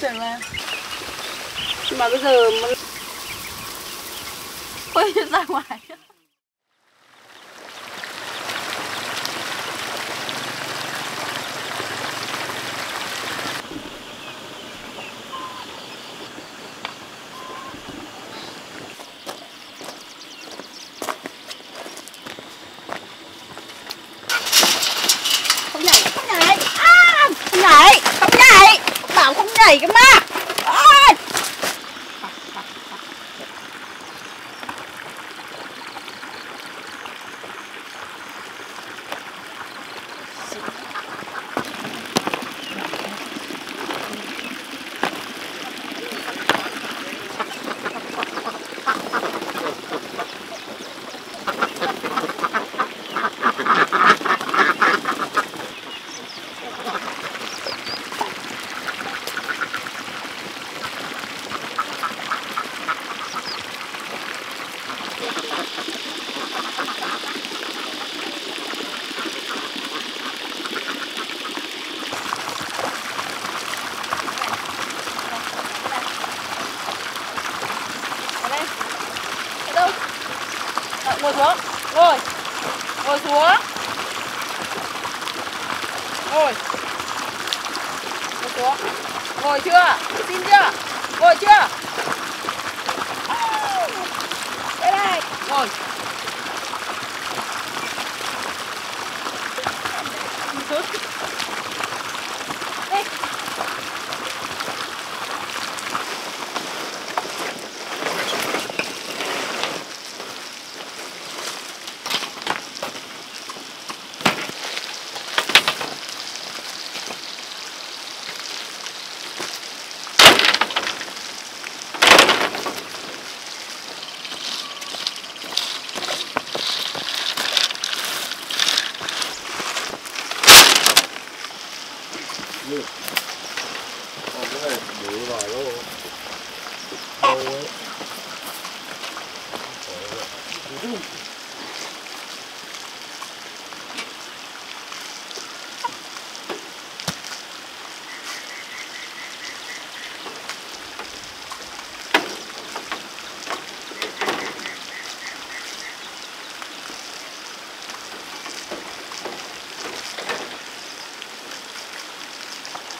chuyển về nhưng mà bây giờ mà... Ôi ra ngoài không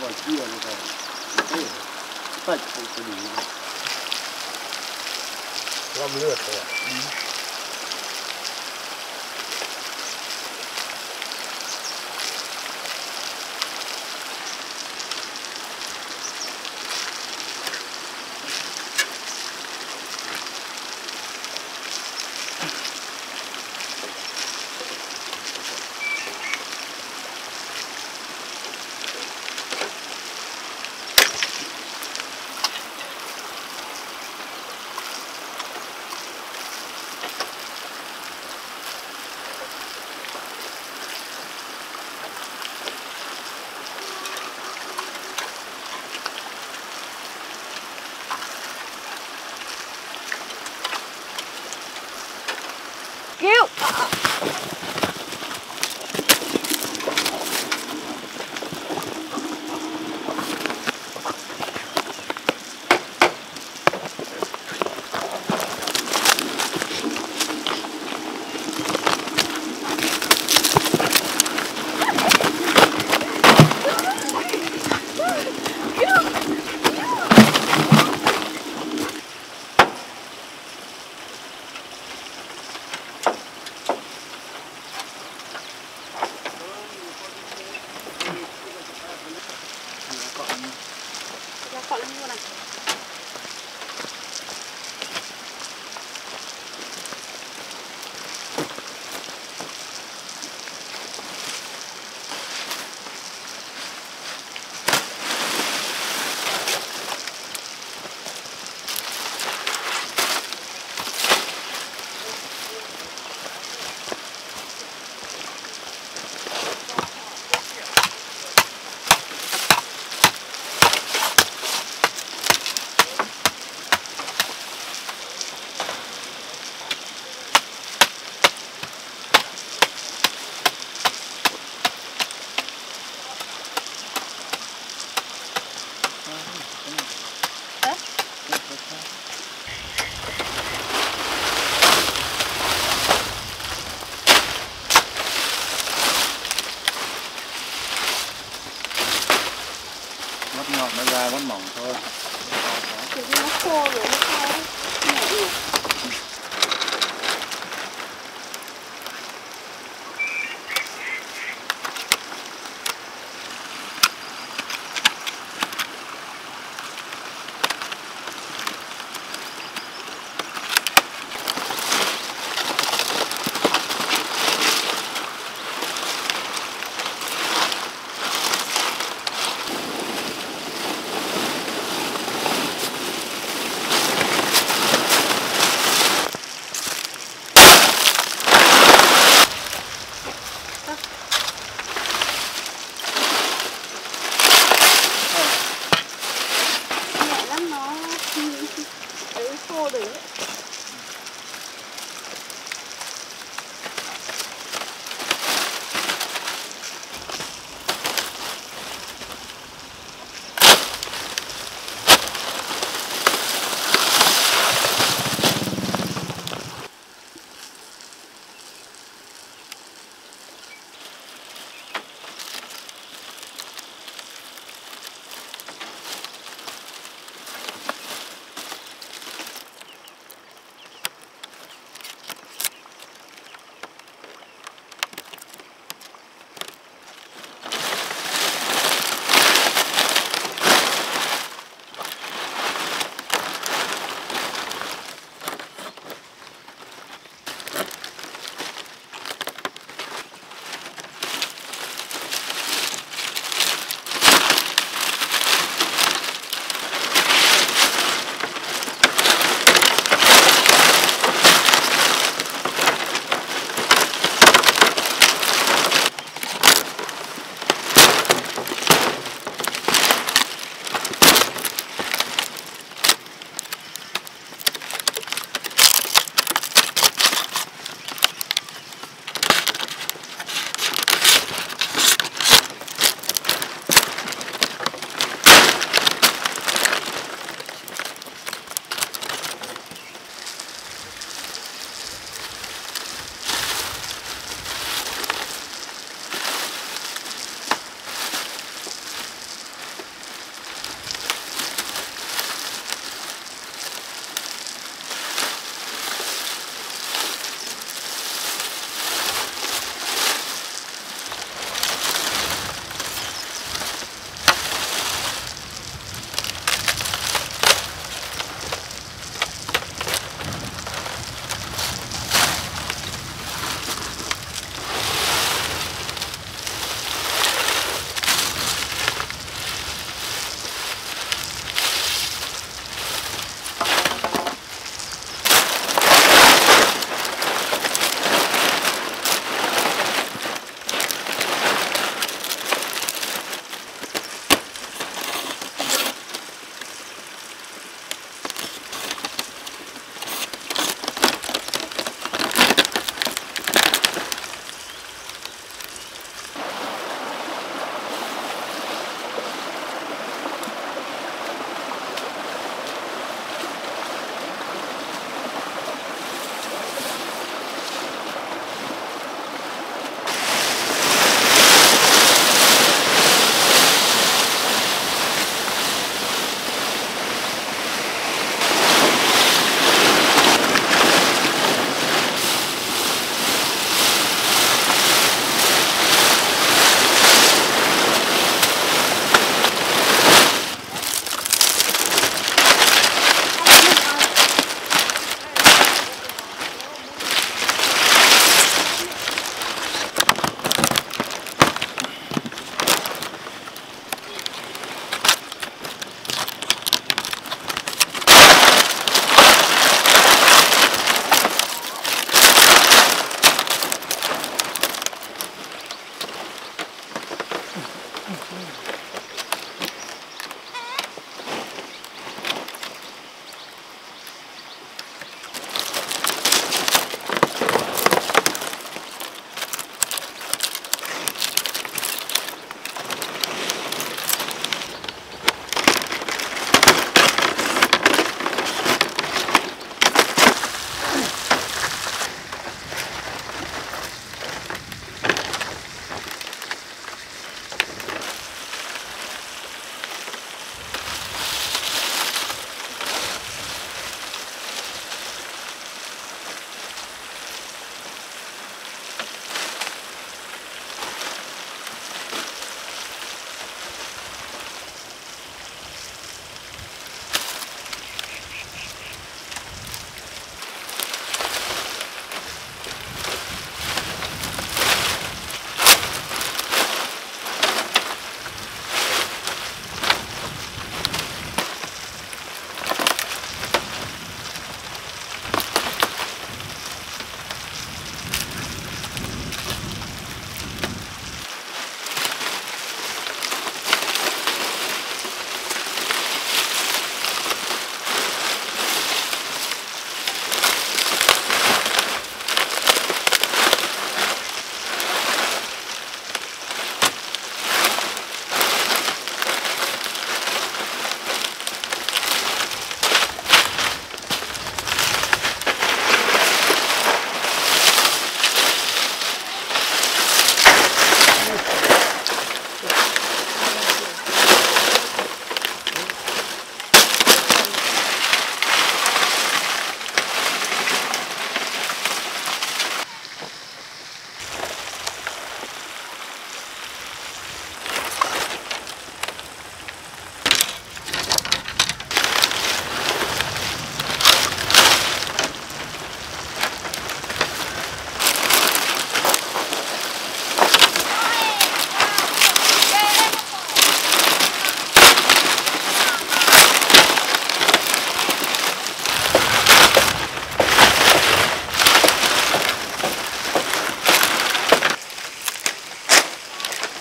Ngoài kia nó còn Ê, Tạch không có đủ Lâm lượt rồi ạ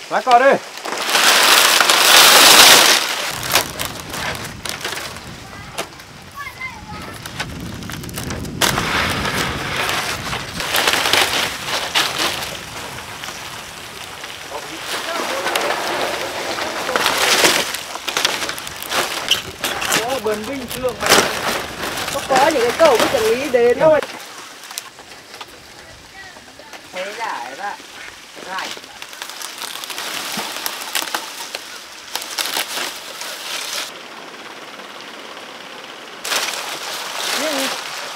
Lá cò đi Ô, bền vinh trương mày có có những cái cầu cái xử lý đến thôi thế lại đó lại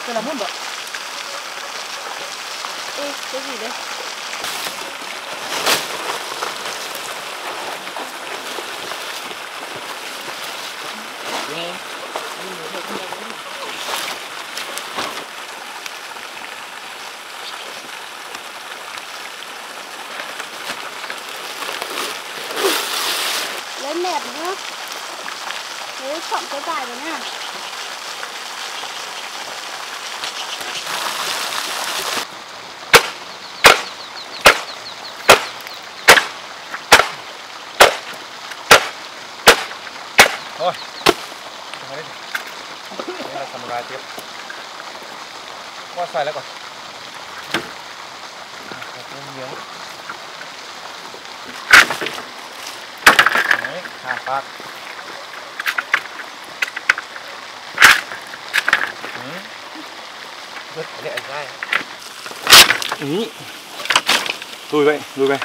cái là muốn bật Ê, cái gì đấy lên mẹp nữa thế chọn cái dài rồi nha Thôi Thôi đi Đây là samurai tiếp Qua xoay lại còn nhiều Đấy, hai phát Ừ. Rất lẹ dai Ý Lùi vậy, lùi vậy.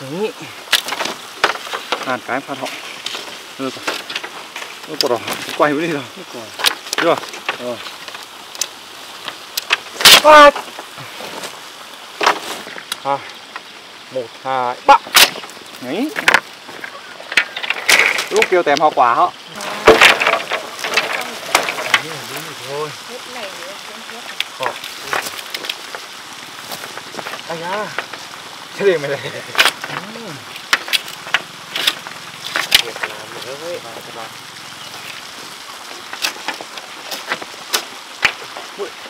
Đấy Hàn cái phát họ. Được rồi Nó quả đỏ. Quay mới đi rồi. Chưa? Rồi. Phát Hai. Một, hai, ba. Đấy. Lúc kêu tèm hoa quả họ. Thôi hết này nữa cũng hết anh à Cái gì mày này Việc làm nữa với bạn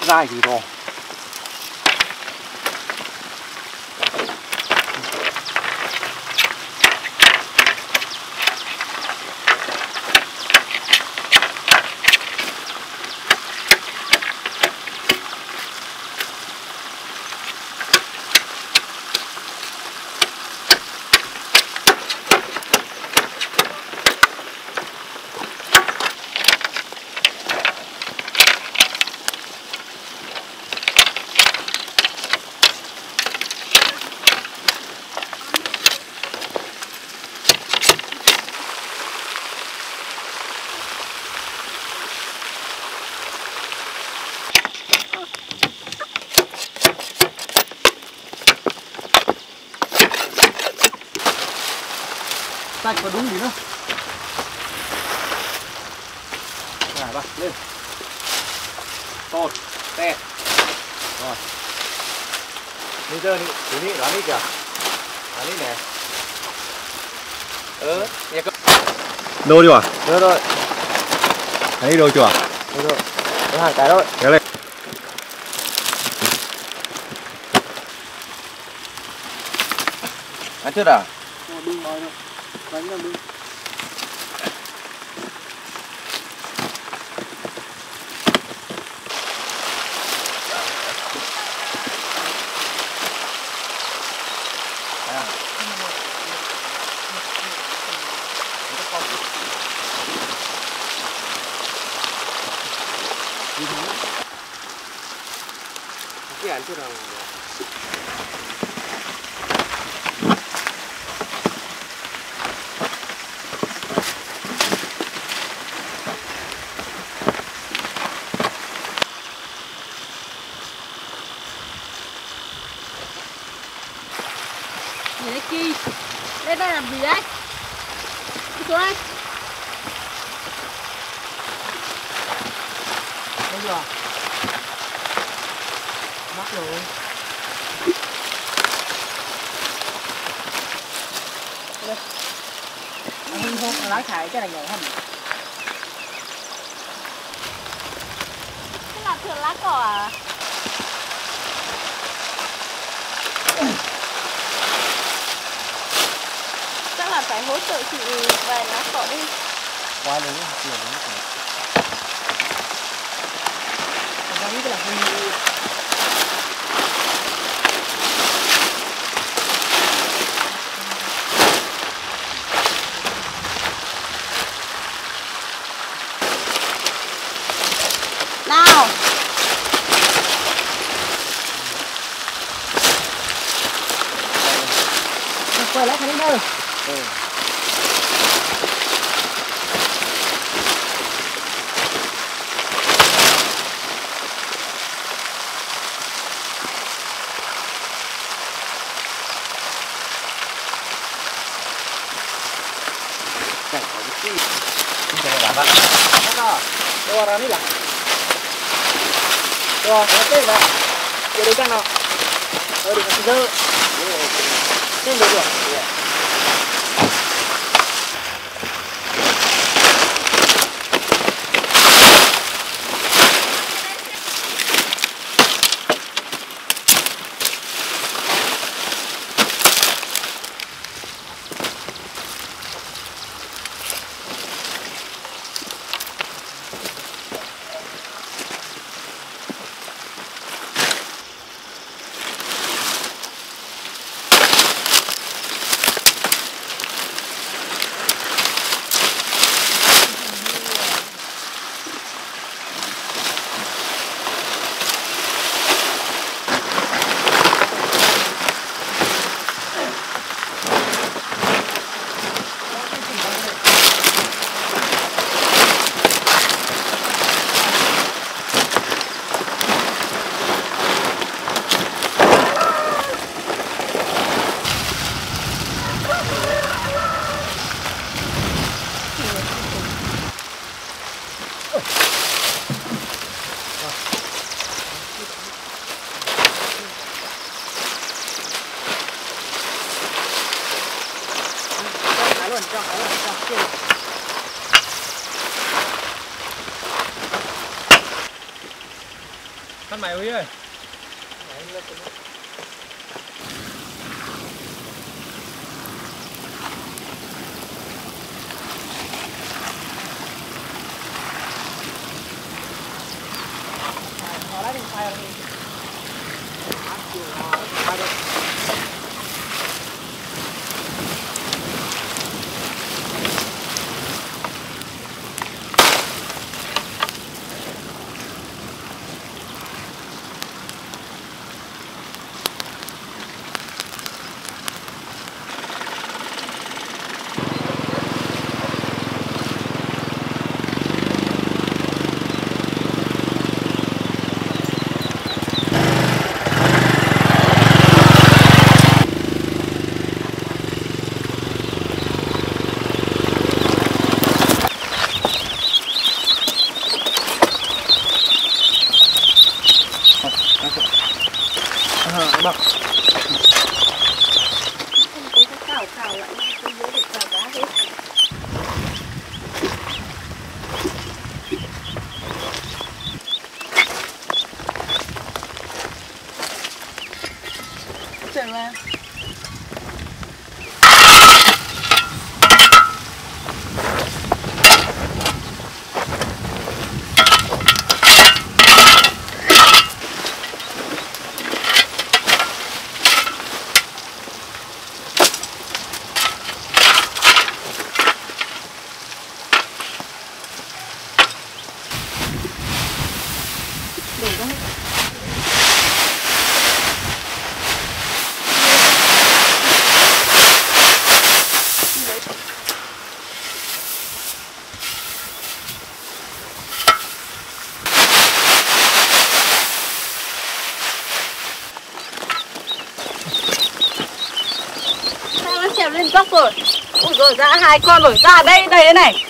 dài gì rồi Tách có đúng gì nữa Này ba, lên Tốt, tè Rồi Bây giờ đi, chú đi, đoán đi kìa Đoán đi nè Ừ, đi à? Được rồi, Thấy đâu chưa? được rồi Có hai cái thôi Kéo lên Ăn chưa à? Bưng thôi Bánh là bưng đấy kia đây đang làm gì đấy? Đi xuống đây. Bây giờ. Mắc rồi anh không lá thải cái này nhảy hầm cái là thường lá cỏ à sợ chị về nó sợ đi. Qua đấy tiền đấy. Giống như là hình nào. Quay lại thằng đi đâu Aduh, masih jauh. Ini udah sini tu. Ini dua. Ya. Thân mày Huy ơi. Bác. không có cái cào cào lại cái dưới để cào cá hết Trời ơi. Đủ không? Sao nó trèo lên góc rồi? Ui rồi ra hai con rồi, ra đây, đây đây này.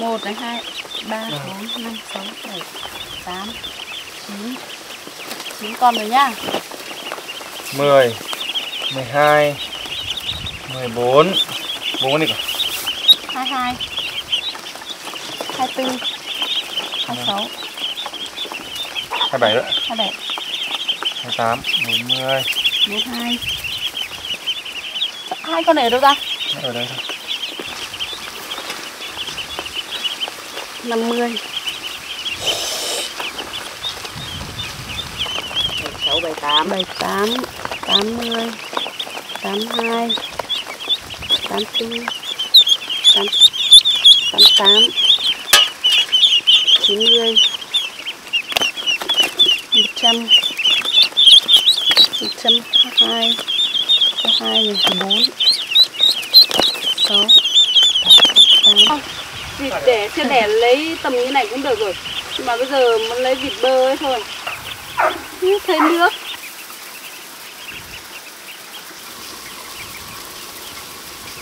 Một này, hai, ba, bốn, năm, sáu, bảy, con rồi nhá. 10 12 14 4 đi cả. 22 24 26 27 nữa. 27 28 40 42 Hai con này ở đâu ra? Ở đây thôi. 50 sáu bảy tám 78 80 82 84 8 88 90 100 102 102 14 6 8 Vịt để chưa đẻ lấy tầm như này cũng được rồi. Nhưng mà bây giờ muốn lấy vịt bơ ấy thôi thấy nước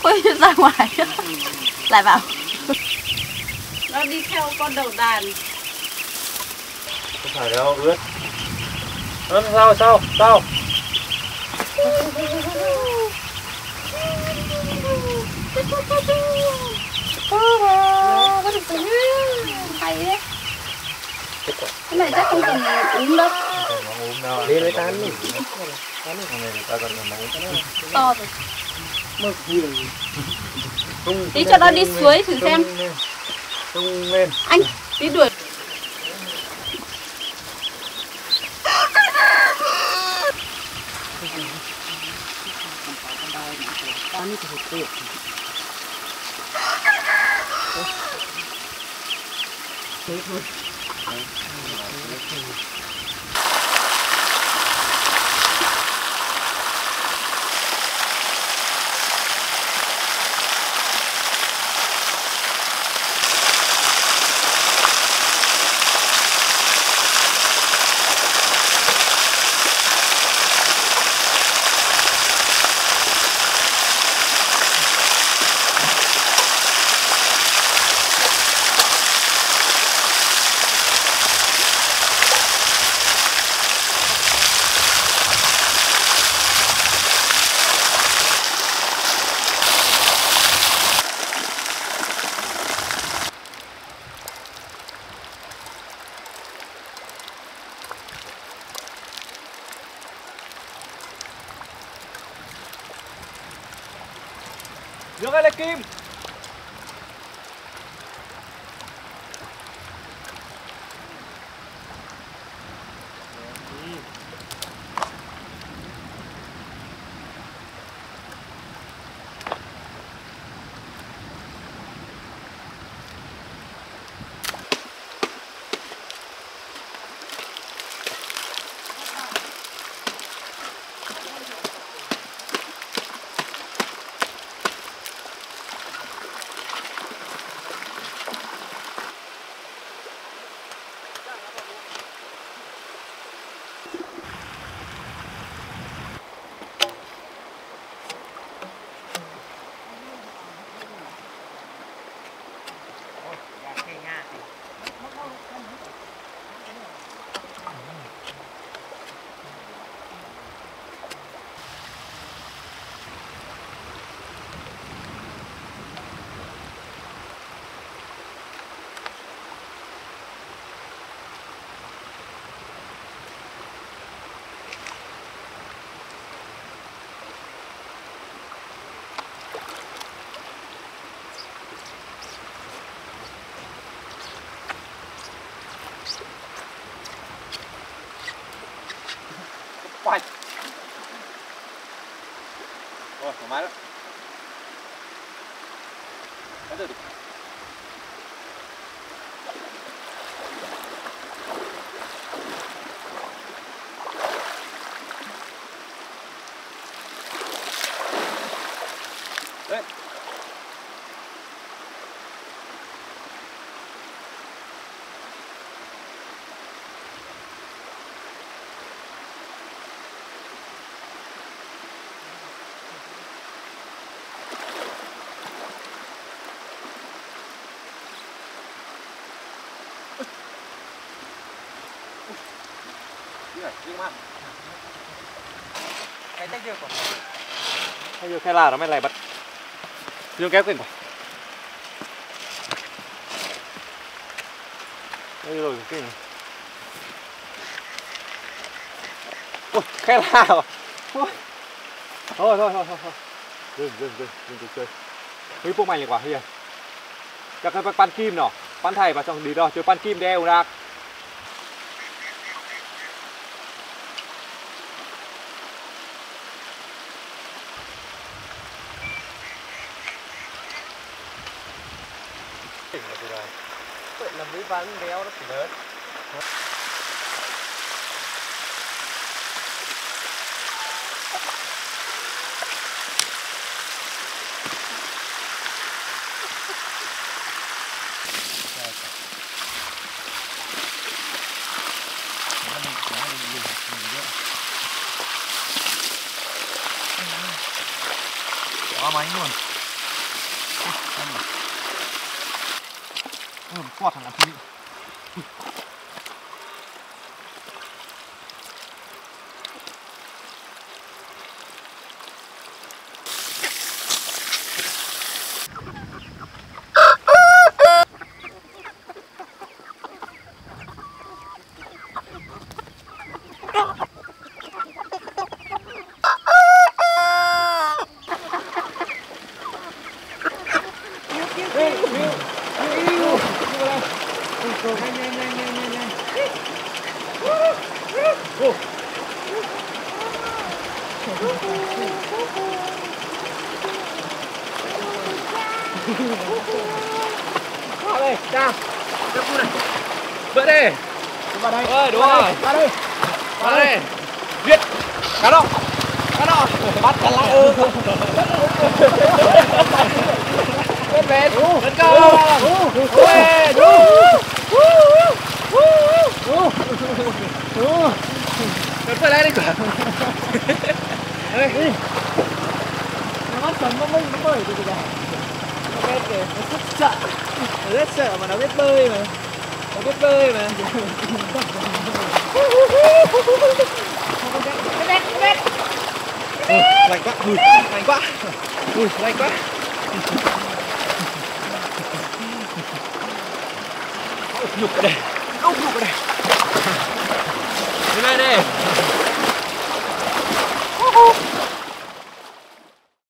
Ôi ra ngoài. Lại vào. Nó đi theo con đầu đàn. Không phải đâu ướt. Ướt sao sao sao? Hay đấy. Cái này chắc không cần uống đâu nó uống đâu Đi lấy tán đi. tán To rồi. Mực nhiều tung Tí cho nó đi suối thử xem. tung lên. Anh tí đuổi Này, cái được Hay giờ khai là nó mới lại bật. Dương kéo quả Đây rồi kinh Ui, khai là rồi Ui. Thôi thôi thôi thôi thôi. Dừng dừng dừng dừng dừng chơi. Hơi bộ mày lại quả bây giờ Chắc cái bác ban kim nào pan thầy vào trong đi rồi chưa pan kim đeo ra Vậy là mấy ván đéo nó chỉ lớn quá máy luôn. Ừ, quạt thằng làm gì Qua Thank you. Ra Ra khu này vỡ đi Vào đây ơi đúng rồi Vào đây vào đây viết cá đâu cá đâu Bắt cả lại ừ Bên về Đu Let's go. Đu Let's phải lên đi cả Đây Nó bắt sầm nó mới bơi được kìa Nó biết kìa Nó rất sợ Nó rất sợ mà nó biết bơi mà. Nó biết bơi mà. Ui, lạnh quá. Ui. Lạnh quá. Ui lạnh quá. Úp nhục ở đây úp nhục ở đây đi đây đi